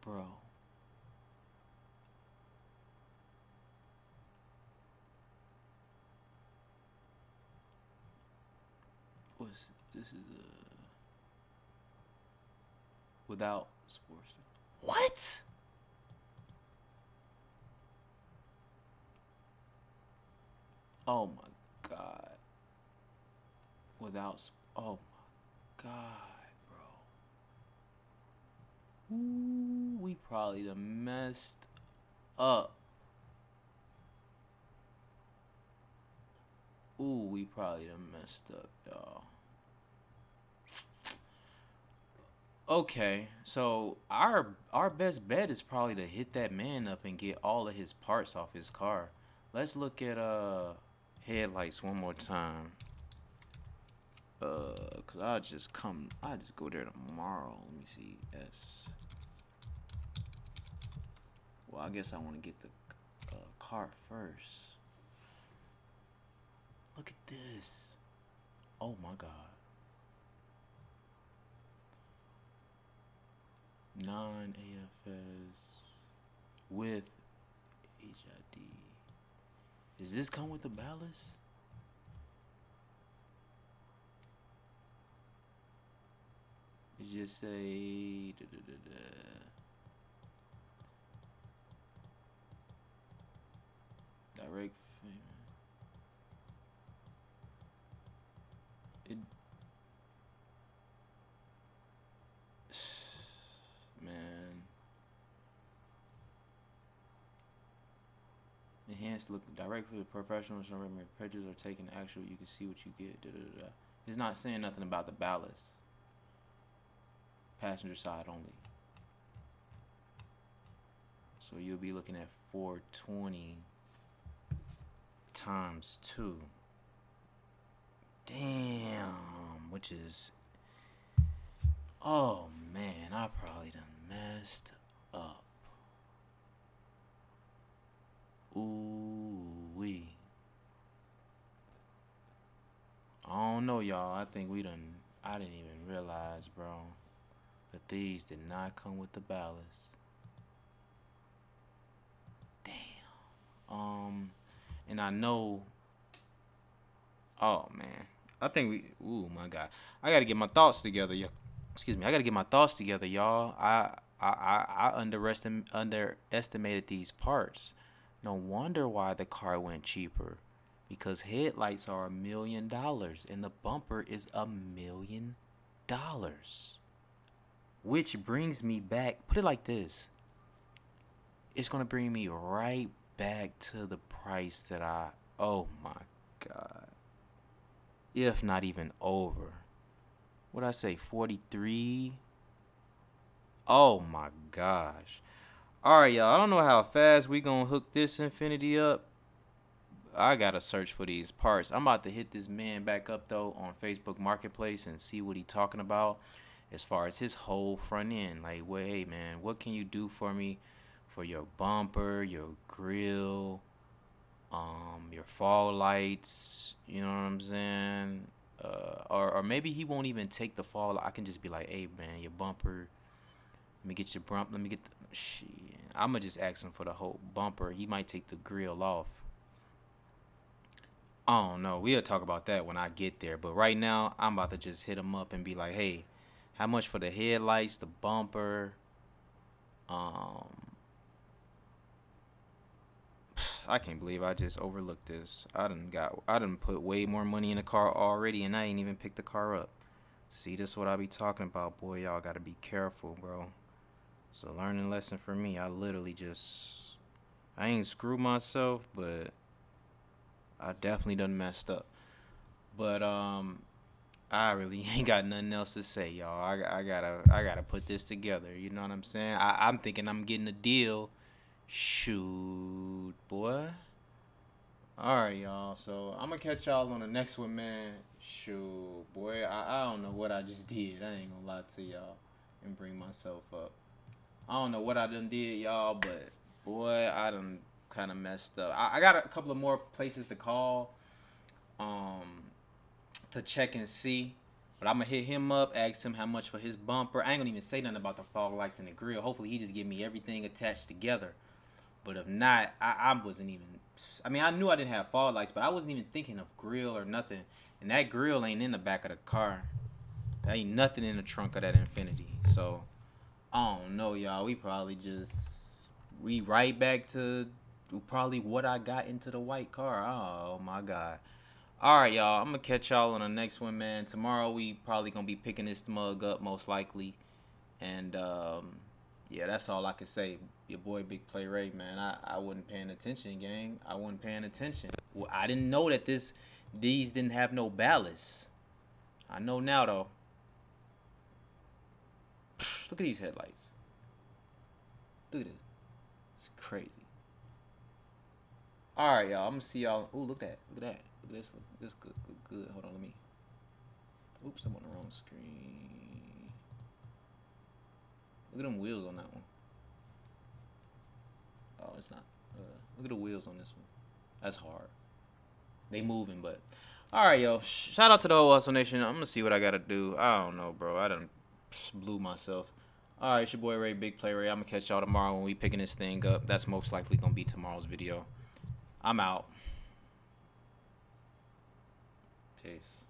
Bro. What's this is a without sports. What? Oh my god. Without oh my god, bro. Ooh, we probably done messed up. Ooh, we probably done messed up, y'all. Okay, so our our best bet is probably to hit that man up and get all of his parts off his car. Let's look at uh headlights one more time. Uh, cause I'll just come. I'll just go there tomorrow. Let me see. S. Well, I guess I want to get the uh, car first. Look at this. Oh my god. Non AFS with HID. Does this come with the ballast? It just say da, da, da, direct payment. It man. Look direct for the professionals remember pictures are taken actual you can see what you get. Da, da, da. It's not saying nothing about the ballast. Passenger side only. So you'll be looking at 420 times 2. Damn, which is Oh man, I probably done messed up. Ooh wee. I don't know, y'all. I think we done. I didn't even realize, bro, that these did not come with the ballast. Damn. Um, and I know. Oh man, I think we. Ooh my God, I gotta get my thoughts together, y'all excuse me, I gotta get my thoughts together, y'all. I I I, I underestim- underestimated these parts. No wonder why the car went cheaper. Because headlights are a million dollars and the bumper is a million dollars. Which brings me back, put it like this. It's gonna bring me right back to the price that I oh my god. If not even over what I say, 43. Oh my gosh. All right, y'all. I don't know how fast we gonna hook this Infiniti up. I gotta search for these parts. I'm about to hit this man back up though on Facebook Marketplace and see what he talking about as far as his whole front end. Like, well, hey man, what can you do for me for your bumper, your grill, um, your fall lights? You know what I'm saying? uh, or or maybe he won't even take the fall. I can just be like, hey man, your bumper. Let me get your bump. Let me get the shit. I'ma just ask him for the whole bumper. He might take the grill off. I don't know. We'll talk about that when I get there. But right now, I'm about to just hit him up and be like, hey, how much for the headlights, the bumper, um, I can't believe I just overlooked this. I done got I done put way more money in the car already and I ain't even picked the car up. See, this is what I be talking about, boy. Y'all gotta be careful, bro. So learning lesson for me. I literally just I ain't screwed myself, but I definitely done messed up. But um I really ain't got nothing else to say, y'all. I, I gotta I gotta put this together. You know what I'm saying? I, I'm thinking I'm getting a deal Shoot, boy. Alright, y'all. So I'm gonna catch y'all on the next one, man. Shoot, boy. I, I don't know what I just did. I ain't gonna lie to y'all and bring myself up. I don't know what I done did, y'all, but boy, I done kind of messed up. I, I got a couple of more places to call, um, to check and see. But I'm gonna hit him up, ask him how much for his bumper. I ain't gonna even say nothing about the fog lights and the grill. Hopefully, he just give me everything attached together. But if not, I, I wasn't even. I mean, I knew I didn't have fog lights, but I wasn't even thinking of grill or nothing. And that grill ain't in the back of the car. There ain't nothing in the trunk of that Infiniti. So I don't know, y'all. We probably just we right back to probably what I got into the white car. Oh my god. All right, y'all. I'm gonna catch y'all on the next one, man. Tomorrow we probably gonna be picking this mug up most likely, and um, yeah, that's all I can say your boy Big Play Ray, man. I, I wasn't paying attention, gang. I wasn't paying attention. Well, I didn't know that this these didn't have no ballast. I know now though. Look at these headlights. Look at this. It's crazy. All right, y'all. I'm gonna see y'all. Oh, look at that. Look at that. Look at this. Look, this good. Good. Good. Hold on. Let me. Oops, I'm on the wrong screen. Look at them wheels on that one. Oh, it's not. Uh, look at the wheels on this one. That's hard. They moving, but all right, yo. Shout out to the whole Hustle Nation. I'm gonna see what I gotta do. I don't know, bro. I done blew myself. All right, it's your boy Ray, Big Play Ray. I'm gonna catch y'all tomorrow when we picking this thing up. That's most likely gonna be tomorrow's video. I'm out. Peace.